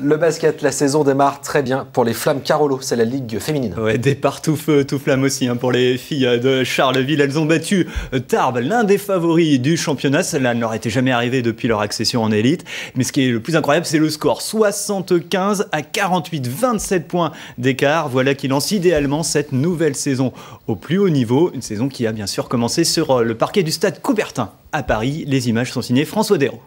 Le basket, la saison démarre très bien pour les Flammes Carolo, c'est la ligue féminine. Ouais, départ tout feu, tout flamme aussi hein, pour les filles de Charleville. Elles ont battu Tarbes, l'un des favoris du championnat. Cela ne leur était jamais arrivé depuis leur accession en élite. Mais ce qui est le plus incroyable, c'est le score 75 à 48, 27 points d'écart. Voilà qui lance idéalement cette nouvelle saison au plus haut niveau. Une saison qui a bien sûr commencé sur le parquet du stade Coubertin à Paris. Les images sont signées François Dérault.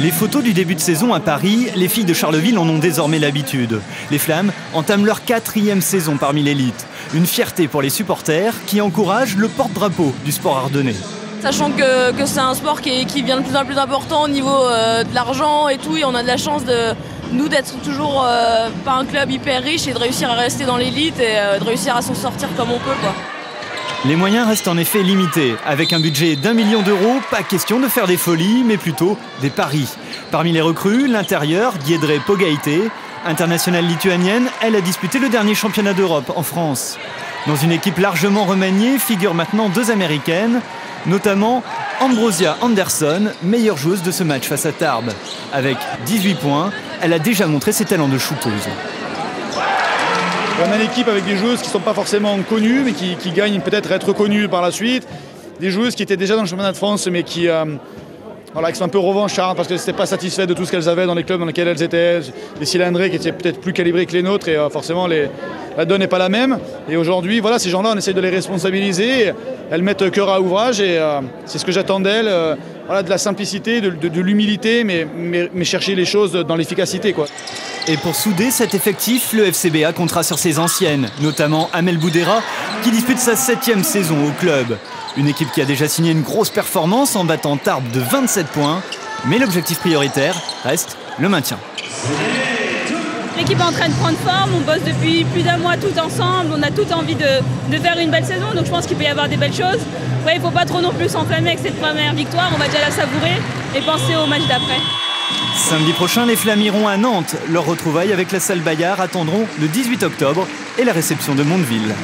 Les photos du début de saison à Paris, les filles de Charleville en ont désormais l'habitude. Les Flammes entament leur quatrième saison parmi l'élite. Une fierté pour les supporters qui encouragent le porte-drapeau du sport ardennais. Sachant que, c'est un sport qui, qui, devient de plus en plus important au niveau euh, de l'argent et tout, et on a de la chance de nous d'être toujours euh, pas un club hyper riche et de réussir à rester dans l'élite et euh, de réussir à s'en sortir comme on peut. Les moyens restent en effet limités. Avec un budget d'un million d'euros, pas question de faire des folies, mais plutôt des paris. Parmi les recrues, l'intérieur, Guédré Pogaïté. Internationale lituanienne, elle a disputé le dernier championnat d'Europe en France. Dans une équipe largement remaniée figurent maintenant deux américaines, notamment Ambrosia Anderson, meilleure joueuse de ce match face à Tarbes. Avec 18 points, elle a déjà montré ses talents de shooteuse. On a une équipe avec des joueuses qui ne sont pas forcément connues, mais qui, gagnent peut-être être reconnues par la suite. Des joueuses qui étaient déjà dans le championnat de France, mais qui, euh, voilà, qui sont un peu revanchardes parce qu'elles n'étaient pas satisfaites de tout ce qu'elles avaient dans les clubs dans lesquels elles étaient. Les cylindrés qui étaient peut-être plus calibrés que les nôtres et euh, forcément la donne n'est pas la même. Et aujourd'hui, voilà, ces gens-là, on essaie de les responsabiliser. Elles mettent cœur à ouvrage et euh, c'est ce que j'attends d'elles. voilà, de la simplicité, de, l'humilité, mais, mais, chercher les choses dans l'efficacité. quoi. Et pour souder cet effectif, le FCBA comptera sur ses anciennes, notamment Amel Boudera, qui dispute sa septième saison au club. Une équipe qui a déjà signé une grosse performance en battant Tarbes de 27 points, mais l'objectif prioritaire reste le maintien. L'équipe est en train de prendre forme, on bosse depuis plus d'un mois tout ensemble, on a tout envie de, faire une belle saison, donc je pense qu'il peut y avoir des belles choses. il ne faut pas trop non plus s'enflammer avec cette première victoire, on va déjà la savourer et penser au match d'après. Samedi prochain, les Flammes iront à Nantes. Leur retrouvaille avec la salle Bayard attendront le 18 octobre et la réception de Mondeville.